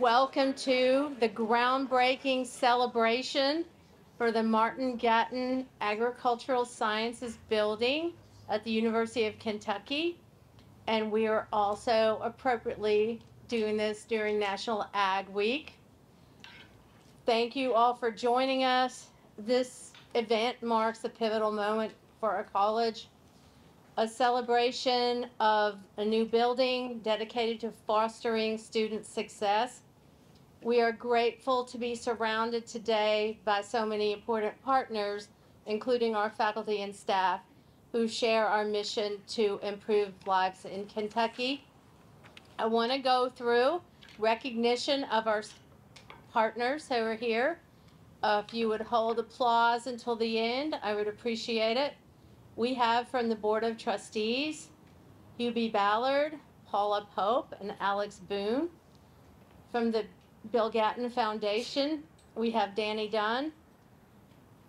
welcome to the groundbreaking celebration for the Martin Gatton Agricultural Sciences Building at the University of Kentucky. And we are also appropriately doing this during National Ag Week. Thank you all for joining us. This event marks a pivotal moment for our college a celebration of a new building dedicated to fostering student success. We are grateful to be surrounded today by so many important partners, including our faculty and staff, who share our mission to improve lives in Kentucky. I want to go through recognition of our partners who are here. Uh, if you would hold applause until the end, I would appreciate it. We have from the Board of Trustees, Hubie Ballard, Paula Pope, and Alex Boone. From the Bill Gatton Foundation, we have Danny Dunn,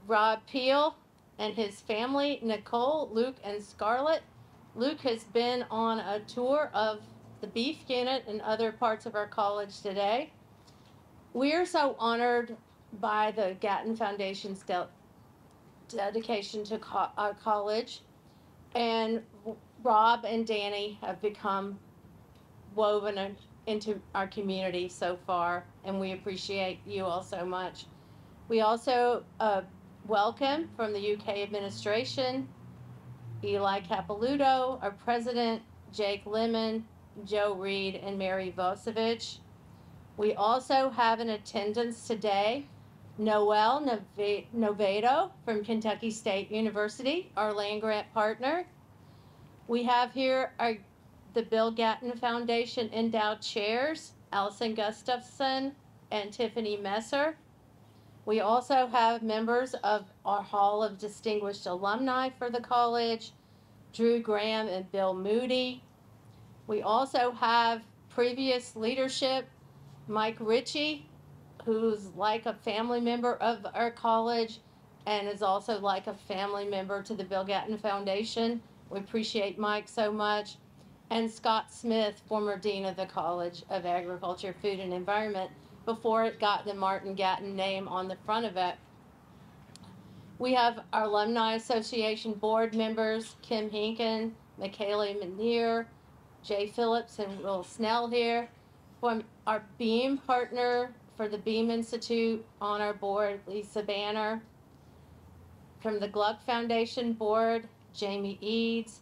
Rob Peel, and his family, Nicole, Luke, and Scarlett. Luke has been on a tour of the beef unit and other parts of our college today. We are so honored by the Gatton Foundation's de dedication to co our college. And Rob and Danny have become woven into our community so far, and we appreciate you all so much. We also uh, welcome from the UK administration Eli Capilouto, our president, Jake Lemon, Joe Reed, and Mary Vosevich. We also have in attendance today Noel Novato from Kentucky State University, our land grant partner. We have here our, the Bill Gatton Foundation endowed chairs, Allison Gustafson and Tiffany Messer. We also have members of our Hall of Distinguished Alumni for the college, Drew Graham and Bill Moody. We also have previous leadership, Mike Ritchie, who's like a family member of our college and is also like a family member to the Bill Gatton Foundation. We appreciate Mike so much. And Scott Smith, former Dean of the College of Agriculture, Food and Environment, before it got the Martin Gatton name on the front of it. We have our Alumni Association board members, Kim Hinken, Michaela Manier, Jay Phillips, and Will Snell here. From our BEAM partner, for the Beam Institute on our board, Lisa Banner. From the Gluck Foundation board, Jamie Eads.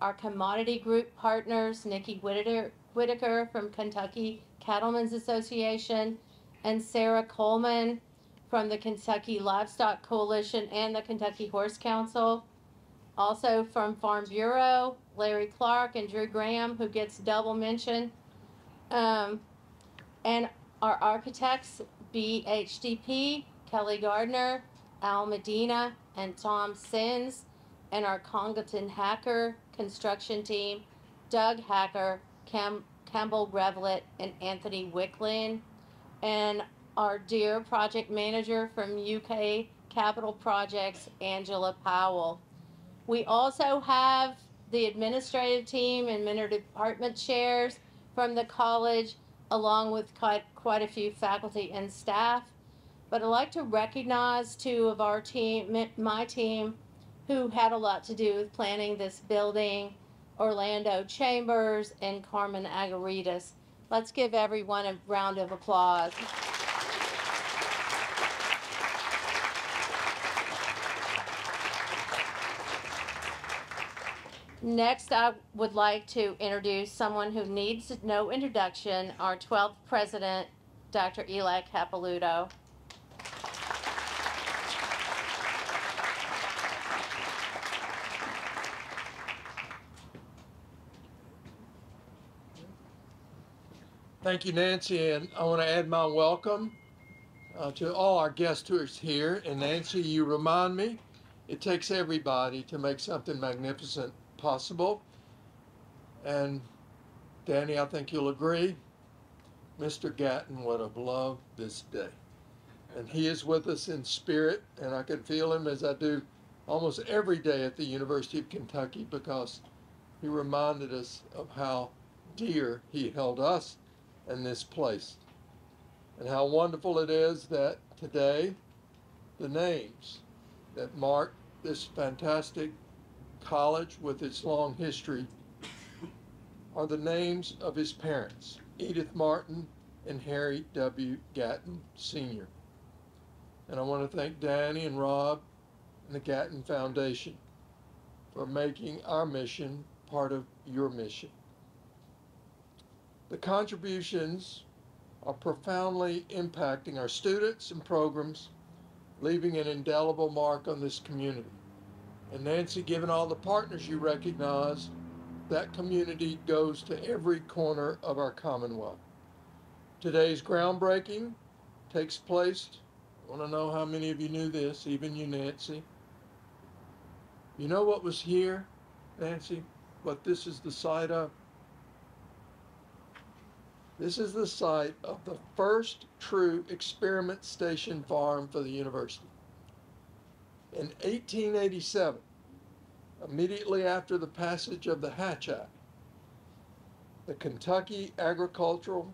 Our commodity group partners, Nikki Whitaker from Kentucky Cattlemen's Association, and Sarah Coleman from the Kentucky Livestock Coalition and the Kentucky Horse Council. Also from Farm Bureau, Larry Clark and Drew Graham, who gets double mention. Um, and our architects, BHDP, Kelly Gardner, Al Medina, and Tom Sins, and our Congleton Hacker construction team, Doug Hacker, Cam Campbell Revlett, and Anthony Wicklin, and our dear project manager from UK Capital Projects, Angela Powell. We also have the administrative team and many department chairs from the college along with quite, quite a few faculty and staff. But I'd like to recognize two of our team, my team, who had a lot to do with planning this building, Orlando Chambers and Carmen Agouridis. Let's give everyone a round of applause. Next, I would like to introduce someone who needs no introduction, our 12th president, Dr. Eli Capilouto. Thank you, Nancy, and I want to add my welcome uh, to all our guest tours here. And Nancy, you remind me, it takes everybody to make something magnificent possible. And Danny, I think you'll agree, Mr. Gatton would have loved this day. And he is with us in spirit, and I can feel him as I do almost every day at the University of Kentucky because he reminded us of how dear he held us and this place. And how wonderful it is that today the names that mark this fantastic college with its long history are the names of his parents, Edith Martin and Harry W. Gatton Sr. And I want to thank Danny and Rob and the Gatton Foundation for making our mission part of your mission. The contributions are profoundly impacting our students and programs, leaving an indelible mark on this community. And Nancy, given all the partners you recognize, that community goes to every corner of our Commonwealth. Today's groundbreaking takes place. I want to know how many of you knew this, even you, Nancy. You know what was here, Nancy? What this is the site of? This is the site of the first true experiment station farm for the university. In 1887, immediately after the passage of the Hatch Act, the Kentucky Agricultural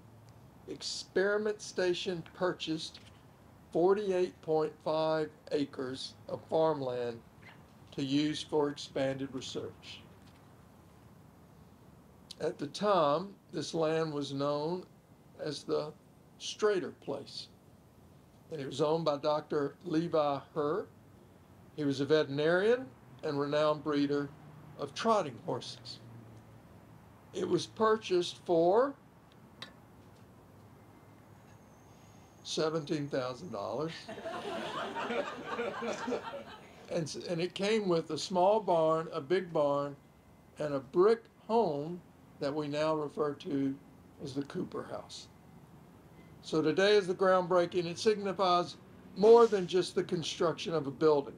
Experiment Station purchased 48.5 acres of farmland to use for expanded research. At the time, this land was known as the Strader Place, and it was owned by Dr. Levi Herr. He was a veterinarian and renowned breeder of trotting horses. It was purchased for $17,000. and, and it came with a small barn, a big barn, and a brick home that we now refer to as the Cooper House. So today is the groundbreaking. It signifies more than just the construction of a building.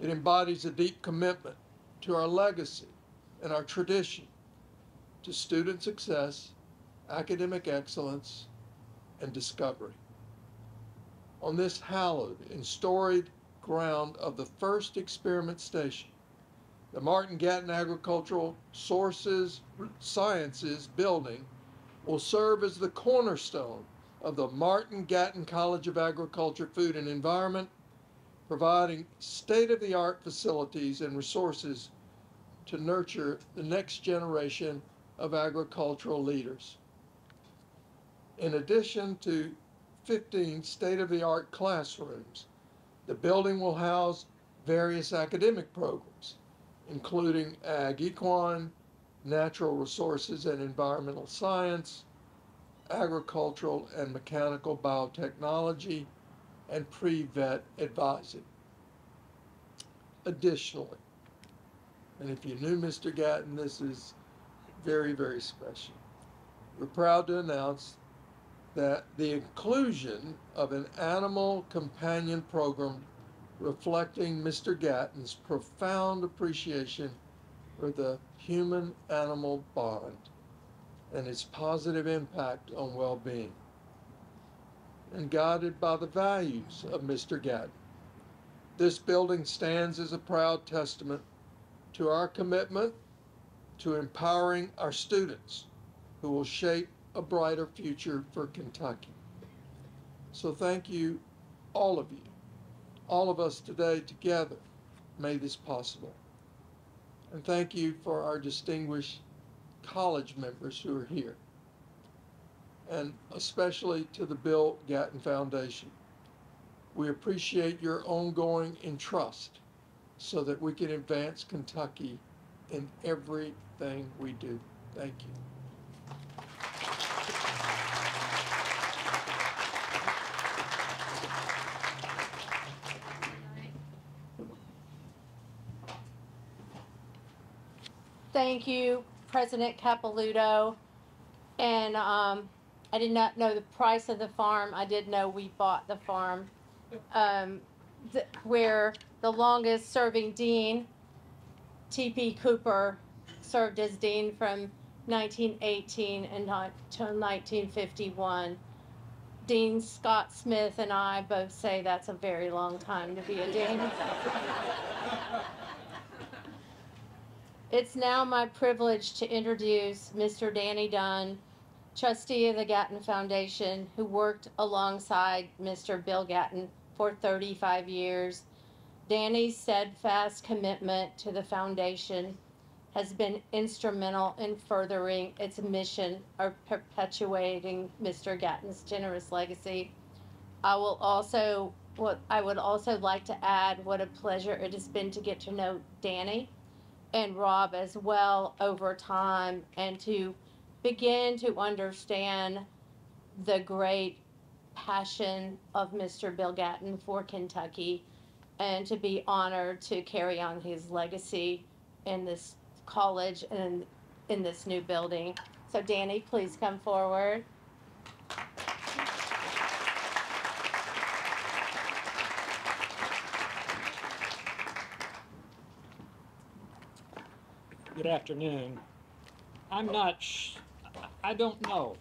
It embodies a deep commitment to our legacy and our tradition, to student success, academic excellence, and discovery. On this hallowed and storied ground of the first experiment station, the Martin Gatton Agricultural Sources Sciences building will serve as the cornerstone of the Martin Gatton College of Agriculture, Food and Environment, providing state of the art facilities and resources to nurture the next generation of agricultural leaders. In addition to 15 state of the art classrooms, the building will house various academic programs, including Ag Equine, Natural Resources and Environmental Science, Agricultural and Medical Biotechnology, and pre-vet advising. Additionally, and if you knew Mr. Gatton, this is very, very special. We're proud to announce that the inclusion of an animal companion program reflecting Mr. Gatton's profound appreciation for the human animal bond and its positive impact on well being. And guided by the values of Mr. Gatton, this building stands as a proud testament to our commitment to empowering our students who will shape a brighter future for Kentucky. So thank you, all of you, all of us today together made this possible. And thank you for our distinguished college members who are here. And especially to the Bill Gatton Foundation. We appreciate your ongoing entrust so that we can advance Kentucky in everything we do. Thank you. Thank you, President Capilouto. And um, I did not know the price of the farm. I did know we bought the farm. Um, th- where the longest serving dean, T.P. Cooper, served as dean from 1918 until 1951. Dean Scott Smith and I both say that's a very long time to be a dean. It's now my privilege to introduce Mr. Danny Dunn, trustee of the Gatton Foundation, who worked alongside Mr. Bill Gatton for 35 years. Danny's steadfast commitment to the foundation has been instrumental in furthering its mission of perpetuating Mr. Gatton's generous legacy. I will also, what I would also like to add, what a pleasure it has been to get to know Danny and Rob as well over time and to begin to understand the great passion of Mr. Bill Gatton for Kentucky and to be honored to carry on his legacy in this college and in this new building. So Danny, please come forward. Good afternoon. I'm not, sh- I don't know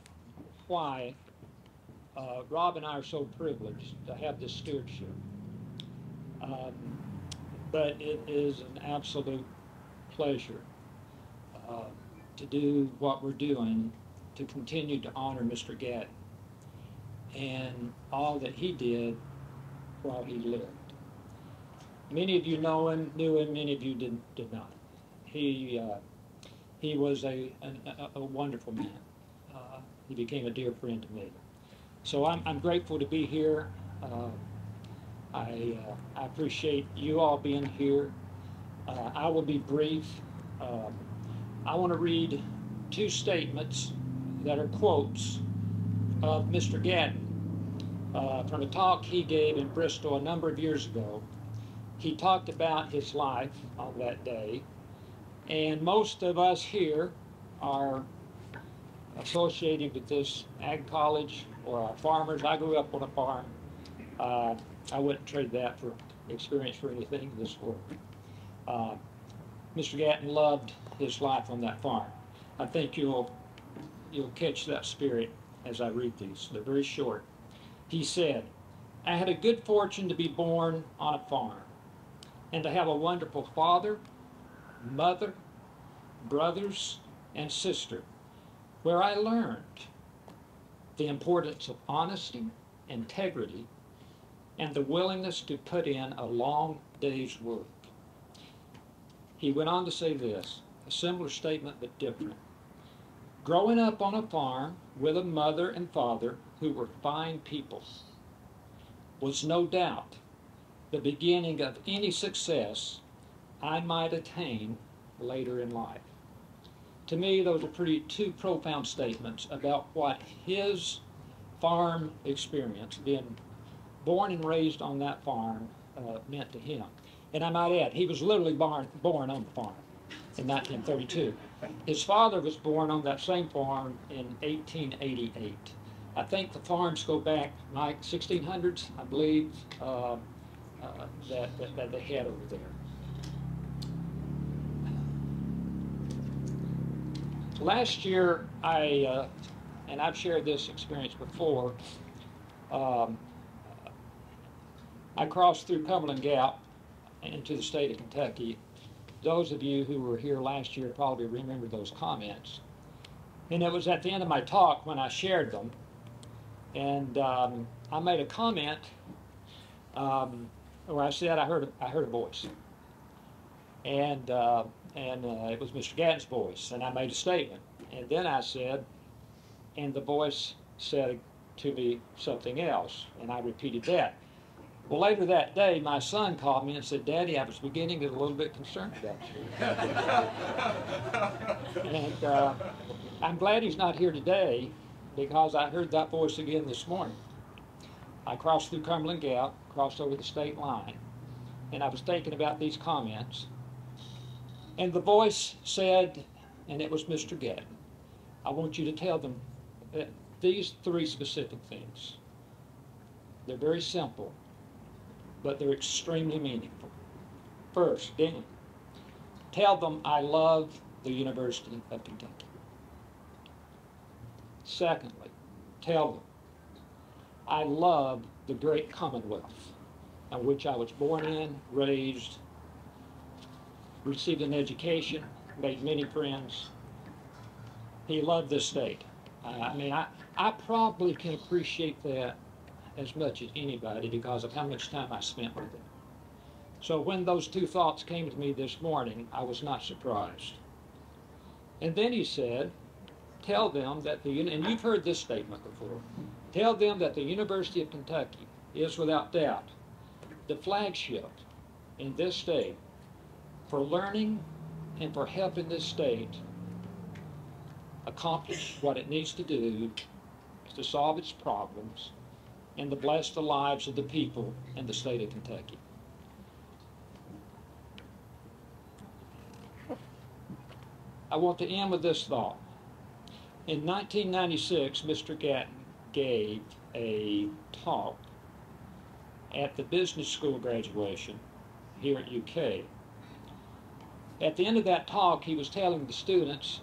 why uh, Rob and I are so privileged to have this stewardship. Um, But it is an absolute pleasure uh, to do what we're doing, to continue to honor Mr. Gatton and all that he did while he lived. Many of you know him, knew him, many of you did, did not. He, uh, he was a, a, a wonderful man. Uh, he became a dear friend to me. So I'm, I'm grateful to be here. Uh, I, uh, I appreciate you all being here. Uh, I will be brief. Um, I want to read two statements that are quotes of Mr. Gatton uh, from a talk he gave in Bristol a number of years ago. He talked about his life on that day, and most of us here are associated with this ag college or our farmers. I grew up on a farm. Uh, I wouldn't trade that for experience for anything in this world. Uh, Mr. Gatton loved his life on that farm. I think you'll you'll catch that spirit as I read these. They're very short. He said, "I had a good fortune to be born on a farm, and to have a wonderful father, mother, brothers, and sister, where I learned the importance of honesty, integrity, and the willingness to put in a long day's work. He went on to say this, a similar statement but different. Growing up on a farm with a mother and father who were fine people was no doubt the beginning of any success I might attain later in life. To me, those are pretty two profound statements about what his farm experience, being born and raised on that farm, uh, meant to him. And I might add, he was literally born, born on the farm in 1932. His father was born on that same farm in 1888. I think the farms go back, Mike, 1600s, I believe, uh, uh, that, that, that they had over there. Last year, I, uh, and I've shared this experience before, um, I crossed through Cumberland Gap into the state of Kentucky. Those of you who were here last year probably remember those comments. And it was at the end of my talk when I shared them. And um, I made a comment um, where I said I heard, I heard a voice. And, uh, and uh, it was Mr. Gatton's voice. And I made a statement. And then I said, and the voice said to me something else. And I repeated that. Well, later that day, my son called me and said, Daddy, I was beginning to get a little bit concerned about you. and uh, I'm glad he's not here today because I heard that voice again this morning. I crossed through Cumberland Gap, crossed over the state line, and I was thinking about these comments. And the voice said, and it was Mr. Gatton, I want you to tell them uh, these three specific things. They're very simple but they're extremely meaningful. First, Daniel, tell them I love the University of Kentucky. Secondly, tell them I love the great Commonwealth in which I was born in, raised, received an education, made many friends. He loved this state. Uh, I mean, I, I probably can appreciate that as much as anybody because of how much time I spent with it. So when those two thoughts came to me this morning, I was not surprised. And then he said, tell them that the, and you've heard this statement before, tell them that the University of Kentucky is without doubt the flagship in this state for learning and for helping this state accomplish what it needs to do to solve its problems and to bless the lives of the people in the state of Kentucky. I want to end with this thought. In 1996, Mr. Gatton gave a talk at the business school graduation here at UK. At the end of that talk, he was telling the students,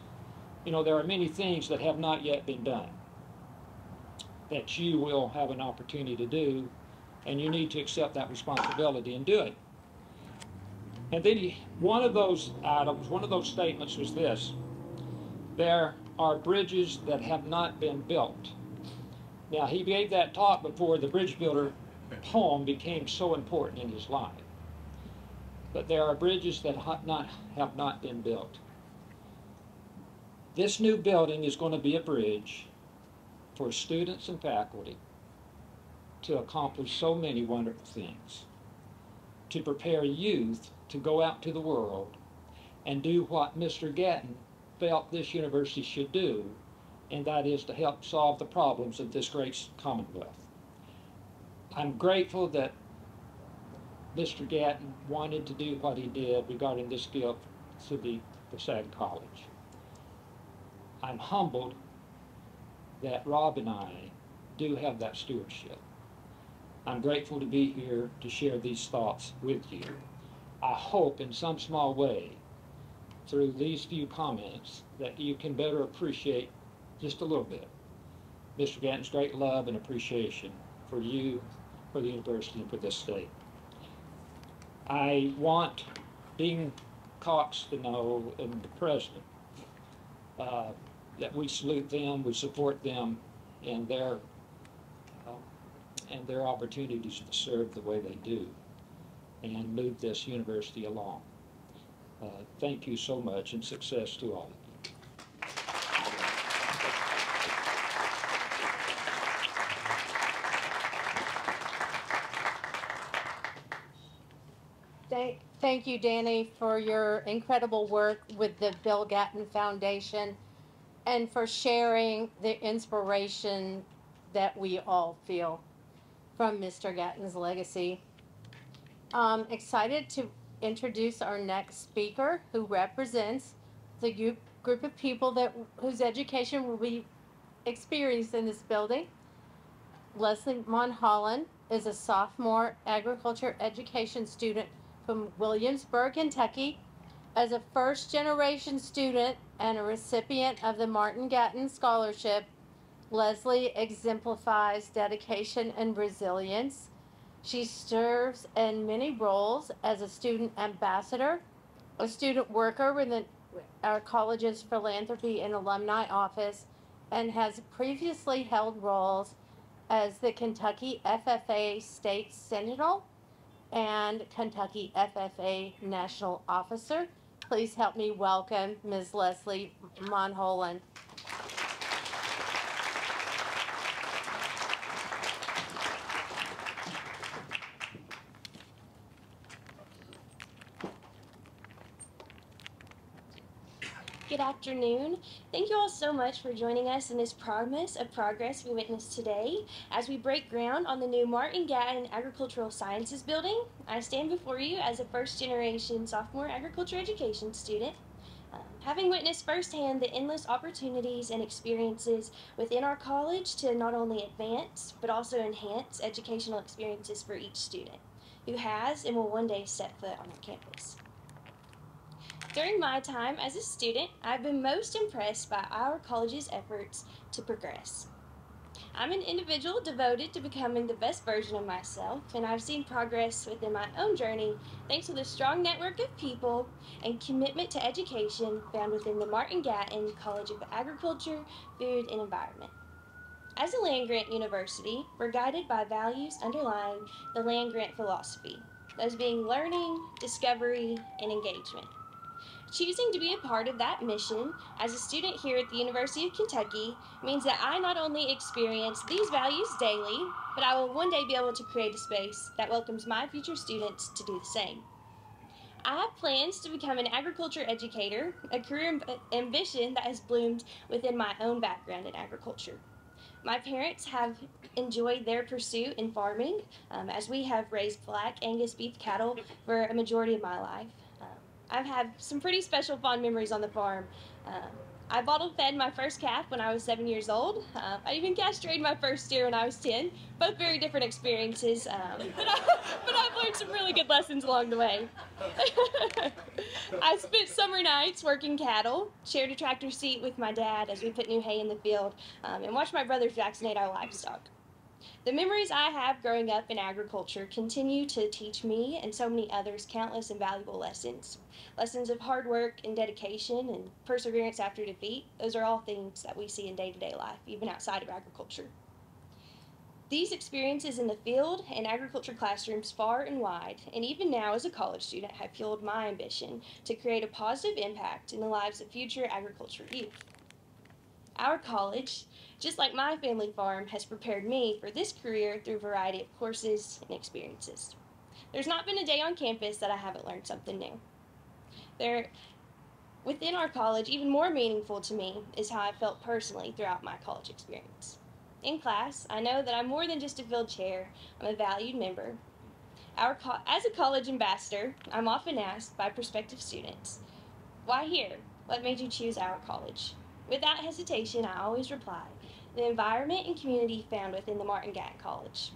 you know, there are many things that have not yet been done that you will have an opportunity to do, and you need to accept that responsibility and do it. And then he, one of those items, one of those statements was this there are bridges that have not been built. Now, he gave that talk before the bridge builder poem became so important in his life. But there are bridges that have not, have not been built. This new building is going to be a bridge for students and faculty to accomplish so many wonderful things. To prepare youth to go out to the world and do what Mr. Gatton felt this university should do, and that is to help solve the problems of this great commonwealth. I'm grateful that Mr. Gatton wanted to do what he did regarding this gift to the Passaic College. I'm humbled that Rob and I do have that stewardship. I'm grateful to be here to share these thoughts with you. I hope in some small way, through these few comments, that you can better appreciate just a little bit Mr. Gatton's great love and appreciation for you, for the university, and for this state. I want Dean Cox to know, and the president, uh, that we salute them, we support them in their uh, and their opportunities to serve the way they do and move this university along. Uh, thank you so much and success to all of you. Thank, you, Danny, for your incredible work with the Bill Gatton Foundation and for sharing the inspiration that we all feel from Mr. Gatton's legacy. I'm excited to introduce our next speaker who represents the group, group of people that whose education will be experienced in this building. Leslie Monholland is a sophomore agriculture education student from Williamsburg, Kentucky. As a first generation student and a recipient of the Martin Gatton Scholarship, Leslie exemplifies dedication and resilience. She serves in many roles as a student ambassador, a student worker within our college's philanthropy and alumni office, and has previously held roles as the Kentucky FFA State Sentinel and Kentucky FFA National Officer. Please help me welcome Ms. Leslie Monholland. Good afternoon. Thank you all so much for joining us in this promise of progress we witnessed today as we break ground on the new Martin Gatton Agricultural Sciences Building. I stand before you as a first generation sophomore agriculture education student. Um, having witnessed firsthand the endless opportunities and experiences within our college to not only advance but also enhance educational experiences for each student who has and will one day set foot on our campus. During my time as a student, I've been most impressed by our college's efforts to progress. I'm an individual devoted to becoming the best version of myself, and I've seen progress within my own journey thanks to the strong network of people and commitment to education found within the Martin Gatton College of Agriculture, Food, and Environment. As a land grant university, we're guided by values underlying the land grant philosophy, those being learning, discovery, and engagement. Choosing to be a part of that mission as a student here at the University of Kentucky means that I not only experience these values daily, but I will one day be able to create a space that welcomes my future students to do the same. I have plans to become an agriculture educator, a career ambition that has bloomed within my own background in agriculture. My parents have enjoyed their pursuit in farming um, as we have raised black Angus beef cattle for a majority of my life. I've had some pretty special fond memories on the farm. Um, I bottle fed my first calf when I was seven years old. Uh, I even castrated my first steer when I was 10. Both very different experiences, um, but, I, I've learned some really good lessons along the way. I spent summer nights working cattle, shared a tractor seat with my dad as we put new hay in the field, um, and watched my brothers vaccinate our livestock. The memories I have growing up in agriculture continue to teach me and so many others countless and valuable lessons lessons of hard work and dedication and perseverance after defeat. Those are all things that we see in day to day life, even outside of agriculture. These experiences in the field and agriculture classrooms far and wide, and even now as a college student, have fueled my ambition to create a positive impact in the lives of future agriculture youth. Our college, just like my family farm, has prepared me for this career through a variety of courses and experiences. There's not been a day on campus that I haven't learned something new. There, within our college, even more meaningful to me is how I felt personally throughout my college experience. In class, I know that I'm more than just a field chair, I'm a valued member. Our co- as a college ambassador, I'm often asked by prospective students, Why here? What made you choose our college? Without hesitation, I always reply, The environment and community found within the Martin Gatton College.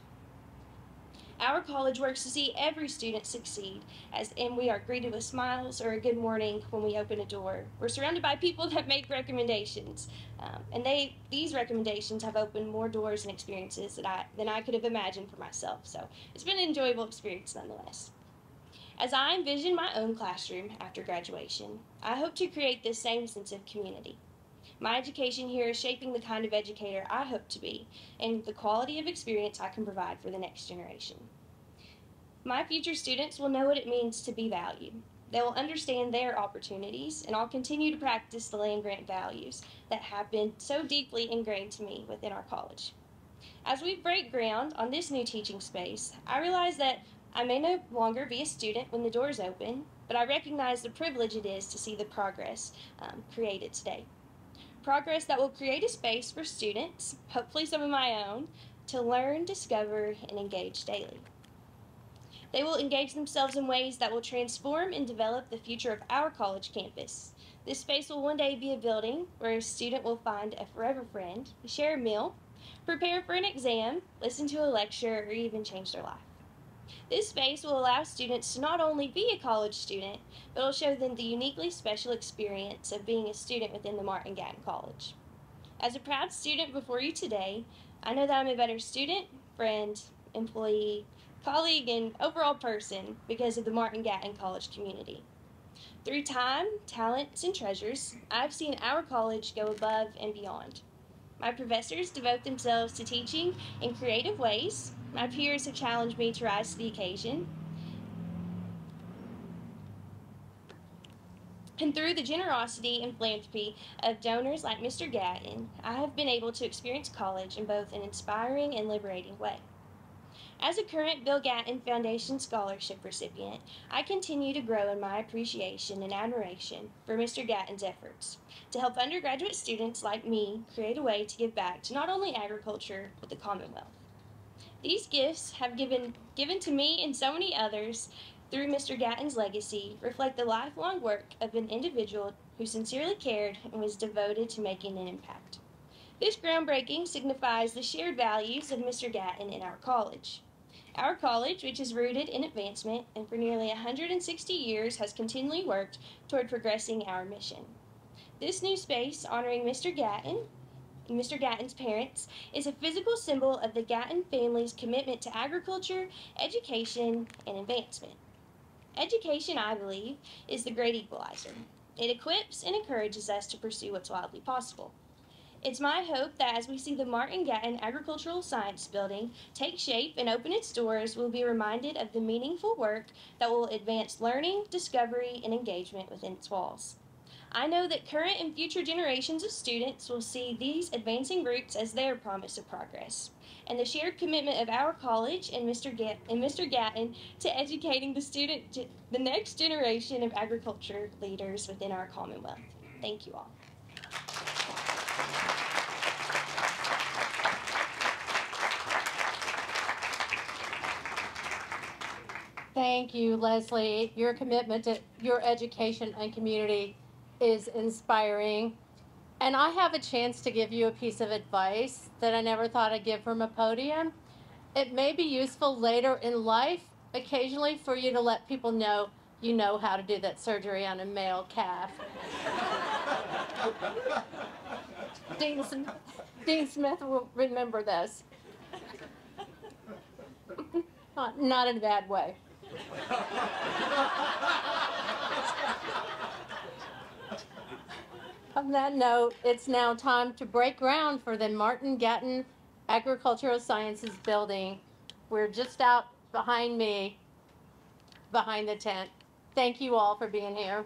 Our college works to see every student succeed, as and we are greeted with smiles or a good morning when we open a door. We're surrounded by people that make recommendations, um, and they these recommendations have opened more doors and experiences that I than I could have imagined for myself. So it's been an enjoyable experience nonetheless. As I envision my own classroom after graduation, I hope to create this same sense of community. My education here is shaping the kind of educator I hope to be and the quality of experience I can provide for the next generation. My future students will know what it means to be valued. They will understand their opportunities, and I'll continue to practice the land grant values that have been so deeply ingrained to me within our college. As we break ground on this new teaching space, I realize that I may no longer be a student when the doors open, but I recognize the privilege it is to see the progress um, created today progress that will create a space for students, hopefully some of my own, to learn, discover, and engage daily. They will engage themselves in ways that will transform and develop the future of our college campus. This space will one day be a building where a student will find a forever friend, share a meal, prepare for an exam, listen to a lecture, or even change their life. This space will allow students to not only be a college student, but will show them the uniquely special experience of being a student within the Martin Gatton College. As a proud student before you today, I know that I'm a better student, friend, employee, colleague, and overall person because of the Martin Gatton College community. Through time, talents, and treasures, I've seen our college go above and beyond. My professors devote themselves to teaching in creative ways. My peers have challenged me to rise to the occasion. And through the generosity and philanthropy of donors like Mr. Gatton, I have been able to experience college in both an inspiring and liberating way. As a current Bill Gatton Foundation Scholarship recipient, I continue to grow in my appreciation and admiration for Mr. Gatton's efforts to help undergraduate students like me create a way to give back to not only agriculture, but the Commonwealth. These gifts have given, given to me and so many others through Mr. Gatton's legacy reflect the lifelong work of an individual who sincerely cared and was devoted to making an impact. This groundbreaking signifies the shared values of Mr. Gatton in our college. Our college, which is rooted in advancement and for nearly 160 years has continually worked toward progressing our mission. This new space honoring Mr. Gatton Mr. Gatton's parents, is a physical symbol of the Gatton family's commitment to agriculture, education, and advancement. Education, I believe, is the great equalizer. It equips and encourages us to pursue what's wildly possible. It's my hope that as we see the Martin Gatton Agricultural Science Building take shape and open its doors, we'll be reminded of the meaningful work that will advance learning, discovery, and engagement within its walls. I know that current and future generations of students will see these advancing roots as their promise of progress, and the shared commitment of our college and Mr. Gatt- and Mr. Gatton to educating the student, the next generation of agriculture leaders within our Commonwealth. Thank you all. Thank you, Leslie. Your commitment to your education and community is inspiring. And I have a chance to give you a piece of advice that I never thought I'd give from a podium. It may be useful later in life, occasionally, for you to let people know you know how to do that surgery on a male calf. Dean, Sm- Dean Smith will remember this. Not, not in a bad way. On that note, it's now time to break ground for the Martin Gatton Agricultural Sciences Building. We're just out behind me, behind the tent. Thank you all for being here.